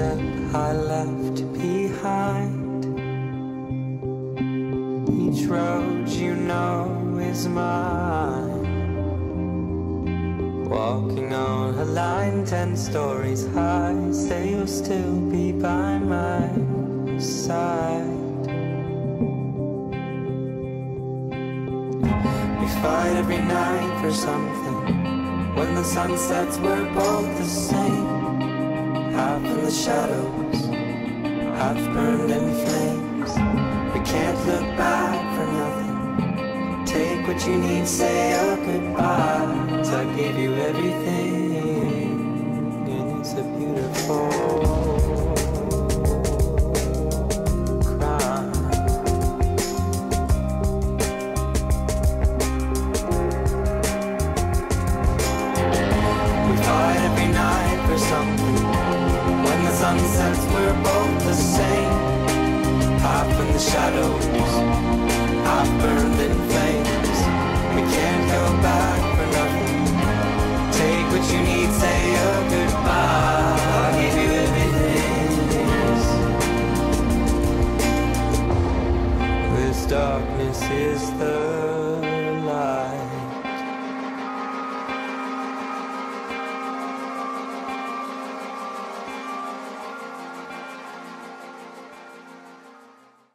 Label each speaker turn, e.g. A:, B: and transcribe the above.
A: that I left behind. Each road you know is mine. Walking on a line ten stories high, say you'll still be by my side. We fight every night for something. When the sun sets, we're both the same. The shadows, half burned in flames. We can't look back for nothing. Take what you need, say a goodbye. 'Cause I gave you everything, and it's a beautiful When the sun sets, we're both the same. Half in the shadows, half burned in flames. We can't go back for nothing. Take what you need, say a goodbye. I'll give you everything. This darkness is the light.